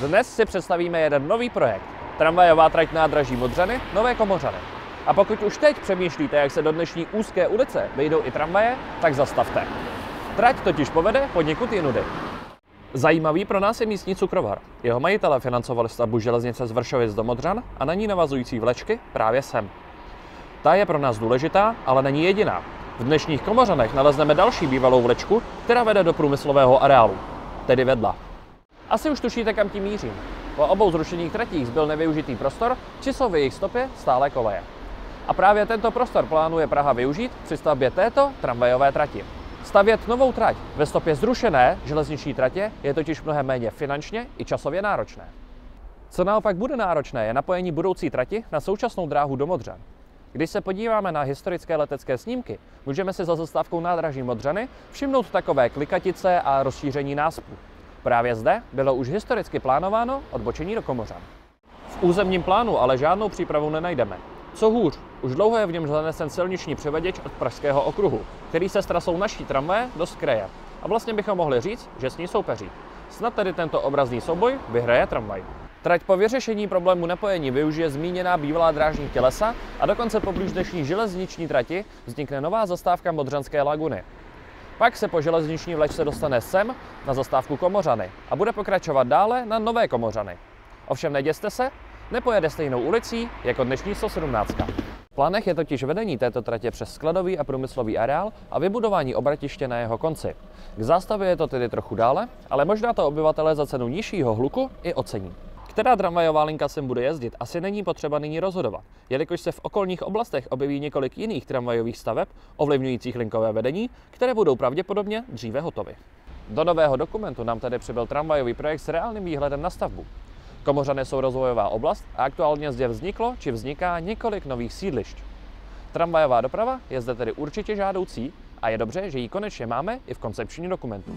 Dnes si představíme jeden nový projekt. Tramvajová trať nádraží Modřany, Nové Komořany. A pokud už teď přemýšlíte, jak se do dnešní úzké ulice vejdou i tramvaje, tak zastavte. Trať totiž povede poněkud jinudy. Zajímavý pro nás je místní cukrovar. Jeho majitele financovali stavbu železnice z Vršovic do Modřan a na ní navazující vlečky právě sem. Ta je pro nás důležitá, ale není jediná. V dnešních Komořanech nalezneme další bývalou vlečku, která vede do průmyslového areálu, tedy vedla. Asi už tušíte, kam tím mířím. Po obou zrušených tratích zbyl nevyužitý prostor, či jsou v jejich stopě stále koleje. A právě tento prostor plánuje Praha využít při stavbě této tramvajové trati. Stavět novou trať ve stopě zrušené železniční tratě je totiž mnohem méně finančně i časově náročné. Co naopak bude náročné, je napojení budoucí trati na současnou dráhu do Modřan. Když se podíváme na historické letecké snímky, můžeme si za zastávkou nádraží Modřany všimnout takové klikatice a rozšíření náspu. Právě zde bylo už historicky plánováno odbočení do Komořan. V územním plánu ale žádnou přípravu nenajdeme. Co hůř, už dlouho je v něm zanesen silniční převaděč od Pražského okruhu, který se s trasou naší tramvaje dost kreje. A vlastně bychom mohli říct, že s ní soupeří. Snad tedy tento obrazný souboj vyhraje tramvaj. Trať po vyřešení problému napojení využije zmíněná bývalá drážní tělesa a dokonce poblíž dnešní železniční trati vznikne nová zastávka Modřanské laguny. Pak se po železniční vlečce dostane sem na zastávku Komořany a bude pokračovat dále na Nové Komořany. Ovšem neděste se, nepojede stejnou ulicí jako dnešní 117. V plánech je totiž vedení této tratě přes skladový a průmyslový areál a vybudování obratiště na jeho konci. K zástavě je to tedy trochu dále, ale možná to obyvatelé za cenu nižšího hluku i ocení. Která tramvajová linka sem bude jezdit, asi není potřeba nyní rozhodovat, jelikož se v okolních oblastech objeví několik jiných tramvajových staveb ovlivňujících linkové vedení, které budou pravděpodobně dříve hotovy. Do nového dokumentu nám tedy přibyl tramvajový projekt s reálným výhledem na stavbu. Komořany jsou rozvojová oblast a aktuálně zde vzniklo či vzniká několik nových sídlišť. Tramvajová doprava je zde tedy určitě žádoucí a je dobře, že ji konečně máme i v koncepčním dokumentu.